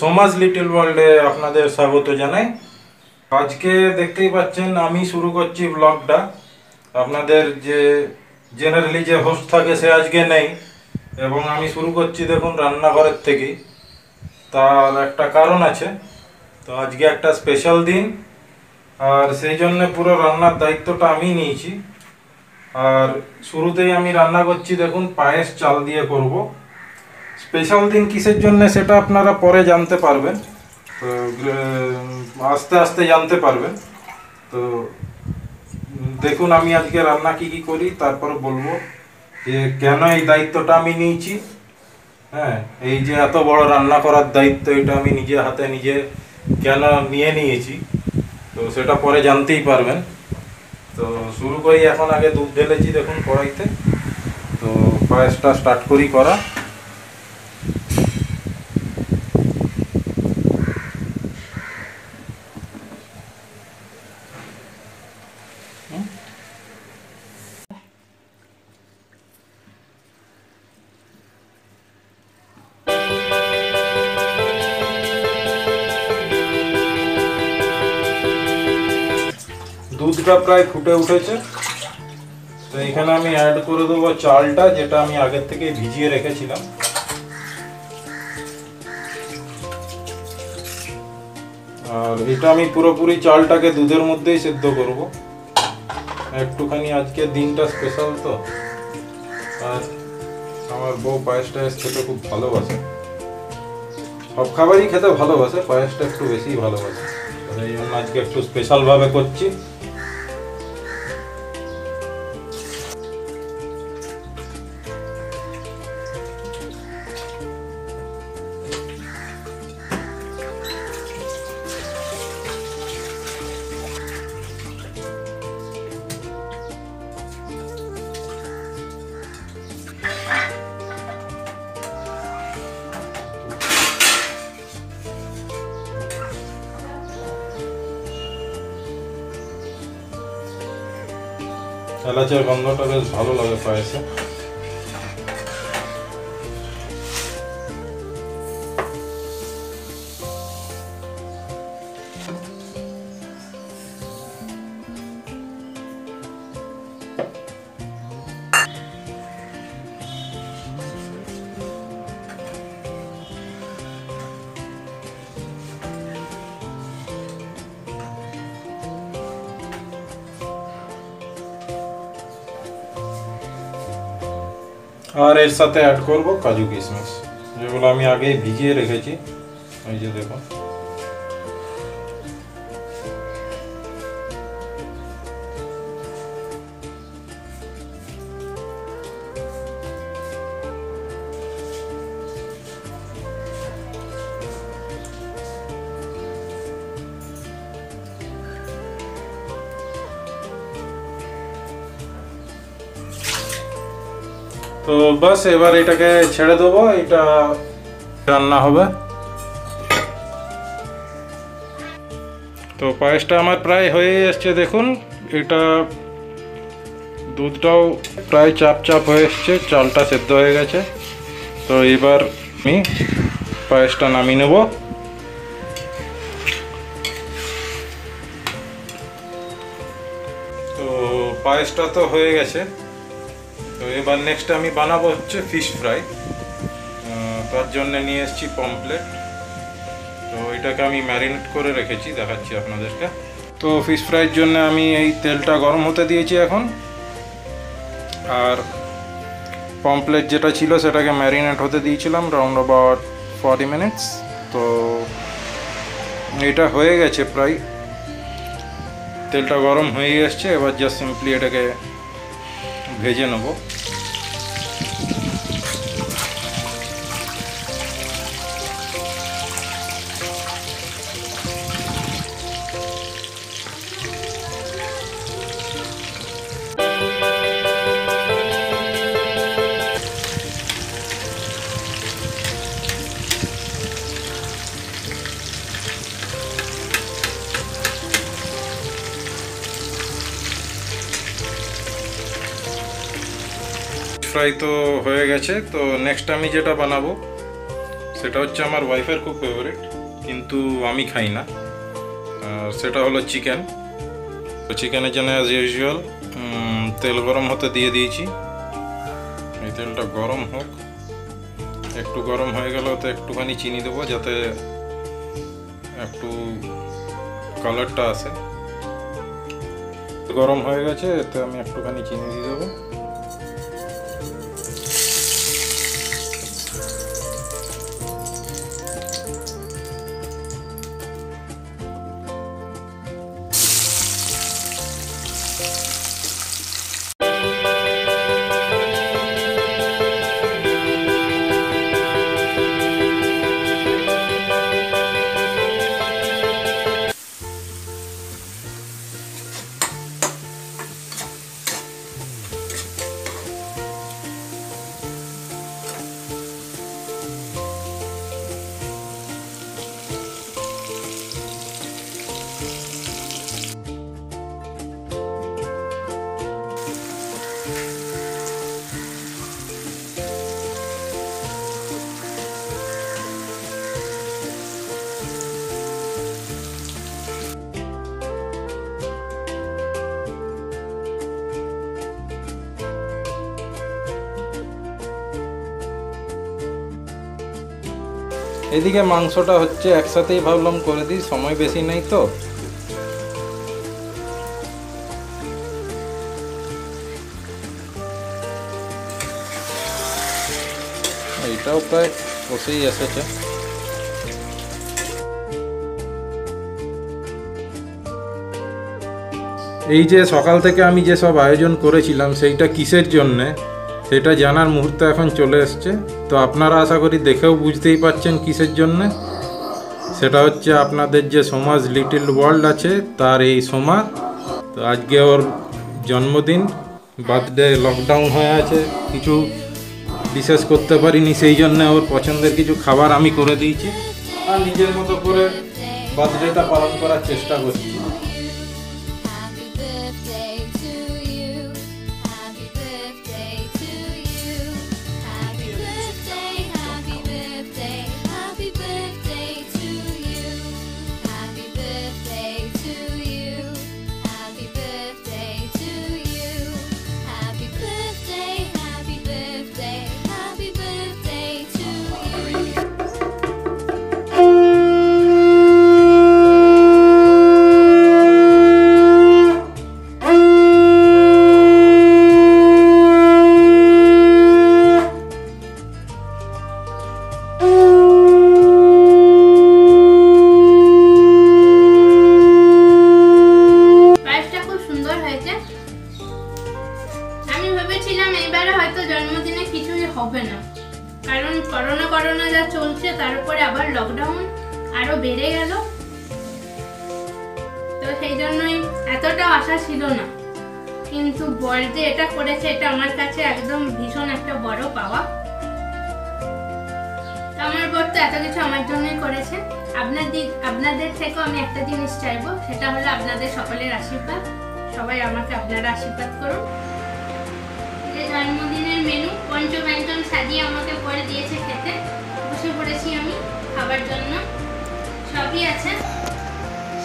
Soma's little ওয়ার্ল্ডে আপনাদের স্বাগত জানাই। আজকে দেখতেই পাচ্ছেন, আমি শুরু করছি ব্লগটা আপনাদের যে জেনারেলি যে হোস্ট থাকে, সে আজকে নেই। এবং আমি শুরু করছি দেখুন রান্নাঘরের থেকেই তার একটা কারণ আছে। তো আজকে একটা স্পেশাল দিন। আর সেই জন্য পুরো রান্নার দায়িত্বটা আমি নিয়েছি। আর শুরুতেই আমি রান্না করছি, দেখুন, পায়েস চাল দিয়ে করব। স্পেশাল দিন কিসের জন্য সেটা আপনারা পরে জানতে পারবেন। তো আস্তে আস্তে জানতে পারবেন। তো, দেখুন আমি আজকে রান্না কি কি করি, তারপর বলব যে কেন এই দায়িত্বটা আমি নিয়েছি। হ্যাঁ এই যে এত বড় রান্না করার দায়িত্ব, এটা আমি নিজে হাতে নিজে কেন নিয়ে নিয়েছি, তো সেটা পরে জানতেই পারবেন। তো, শুরু করি এখন আগে দুধ ঢেলেছি দেখুন কড়াইতে। তো, পায়েসটা স্টার্ট করি করা দুধটা প্রায় ফুটে উঠেছে। তো এখানে আমি অ্যাড করে দেবো চালটা, যেটা আমি আগের থেকে ভিজিয়ে রেখেছিলাম। আর এটা আমি পুরোপুরি চালটাকে দুধের মধ্যেই সেদ্ধ করব। একটুখানি আজকে দিনটা স্পেশাল তো। আর আমার বউ পায়েস টায়েস খেতে খুব ভালোবাসে। সব খাবারই খেতে ভালোবাসে, পায়েসটা একটু বেশিই ভালোবাসে। এই জন্য আজকে একটু স্পেশালভাবে করছি। এলাচের গন্ধটা বেশ ভালো লাগে পায়েসে। আর এর সাথে অ্যাড করব কাজু কিশমিশ যেগুলো আমি আগেই ভিজিয়ে রেখেছি। ওই যে দেখুন। তো বাস, এবার এটাকে ছেড়ে দেবো, এটা রান্না হবে। তো পায়েসটা আমার প্রায় হয়ে এসছে, দেখুন, এটা দুধটাও প্রায় চাপ চাপ হয়ে এসছে, চালটা সেদ্ধ হয়ে গেছে। তো এবার আমি পায়েসটা নামিয়ে নেব। তো পায়েসটা তো হয়ে গেছে। তো এবার নেক্সট আমি বানাবো হচ্ছে ফিশ ফ্রাই তার জন্য নিয়ে এসেছি পমপ্লেট তো এটাকে আমি ম্যারিনেট করে রেখেছি, দেখাচ্ছি আপনাদেরকে। তো ফিশ ফ্রাইয়ের জন্য আমি এই তেলটা গরম হতে দিয়েছি এখন। আর পমপ্লেট যেটা ছিল সেটাকে ম্যারিনেট হতে দিয়েছিলাম রাউন্ড অ্যাবাউট ফর্টি মিনিটস তো এটা হয়ে গেছে প্রায়। তেলটা গরম হয়ে এসছে, এবার জাস্ট সিম্পলি এটাকে ভেজে নেব। ফ্রাই তো হয়ে গেছে, তো নেক্সট আমি যেটা বানাবো, সেটা হচ্ছে আমার ওয়াইফের খুব ফেভারিট কিন্তু আমি খাই না। সেটা হলো চিকেন তো চিকেনের জন্য অ্যাজ ইউজুয়াল তেল গরম হতে দিয়ে দিয়েছি। এই তেলটা গরম হোক, একটু গরম হয়ে গেল তো একটুখানি চিনি দেবো, যাতে একটু কালারটা আসে। গরম হয়ে গেছে, এতে আমি একটুখানি চিনি দিয়ে দেবো। এদিকে মাংসটা হচ্ছে একসাথেই ভাবলাম করে দিই, সময় বেশি নেই তো। এইটাও প্রায় বসেই এসেছে। এই যে সকাল থেকে আমি যে সব আয়োজন করেছিলাম, সেইটা কিসের জন্যে? সেটা জানার মুহূর্ত এখন চলে এসছে। তো আপনারা আশা করি দেখেও বুঝতেই পাচ্ছেন কিসের জন্যে। সেটা হচ্ছে আপনাদের যে সমাজ লিটিল ওয়ার্ল্ড আছে, তার এই সোমা তো আজকে ওর জন্মদিন, বার্থডে, লকডাউন হয়ে আছে, কিছু বিশেষ করতে পারিনি, সেই জন্য ওর পছন্দের কিছু খাবার আমি করে দিয়েছি। আর নিজের মতো করে বার্থডেটা পালন করার চেষ্টা করছি। বর যে এটা করেছে, এটা আমার কাছে একদম ভীষণ একটা বড় পাওয়া। আমার বর তো এত কিছু আমার জন্যই করেছে। আপনাদের আপনাদের থেকেও আমি একটা জিনিস চাইব, সেটা হলো আপনাদের সকলের আশীর্বাদ। সবাই আমাকে আপনারা আশীর্বাদ করুন। জন্মদিনের মেনু পঞ্চব্যঞ্জন সাজিয়ে আমাকে করে দিয়েছে খেতে। বসে পড়েছি আমি খাবার জন্য। সবই আছে।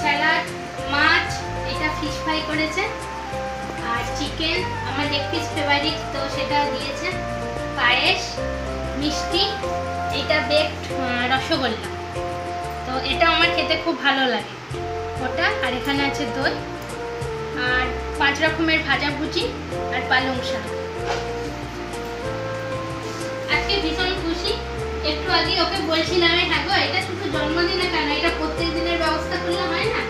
স্যালাড, মাছ, এটা ফিশ ফ্রাই করেছে। আর চিকেন আমার লেগ পিস ফেভারিট তো সেটা দিয়েছে পায়েস, মিষ্টি, এটা বেকড রসগোল্লা। তো এটা আমার খেতে খুব ভালো লাগে। ওটা, আর এখানে আছে দই, আর পাঁচ রকমের ভাজাভুজি আর পালং শাক। আজকে ভীষণ খুশি। একটু আগে ওকে বলছিলাম হ্যাঁ গো এটা শুধু জন্মদিনে কেন? এটা প্রত্যেক দিনের ব্যবস্থা করলে হয় না?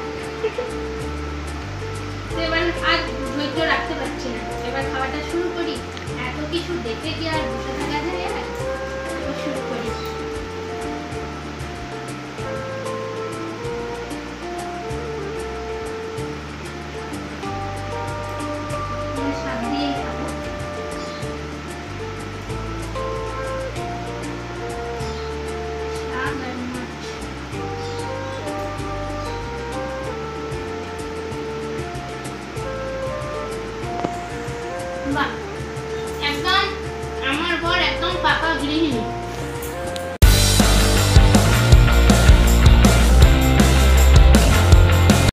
এবার আর রাখতে পারছি না। এবার খাওয়াটা শুরু করি। এত কিছু দেখে কি আর বসে থাকা